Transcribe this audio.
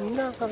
누나가